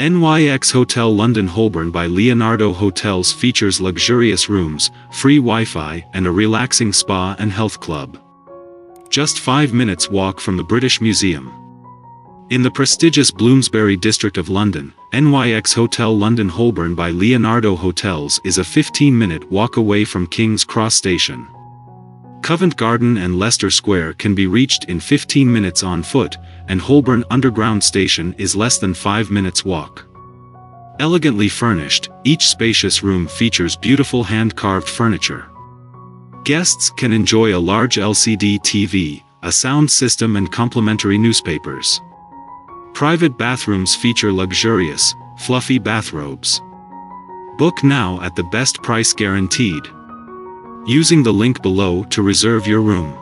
NYX Hotel London Holborn by Leonardo Hotels features luxurious rooms, free Wi-Fi and a relaxing spa and health club. Just 5 minutes walk from the British Museum. In the prestigious Bloomsbury district of London, NYX Hotel London Holborn by Leonardo Hotels is a 15-minute walk away from King's Cross Station. Covent Garden and Leicester Square can be reached in 15 minutes on foot, and Holborn Underground Station is less than 5 minutes walk. Elegantly furnished, each spacious room features beautiful hand-carved furniture. Guests can enjoy a large LCD TV, a sound system and complimentary newspapers. Private bathrooms feature luxurious, fluffy bathrobes. Book now at the best price guaranteed. Using the link below to reserve your room.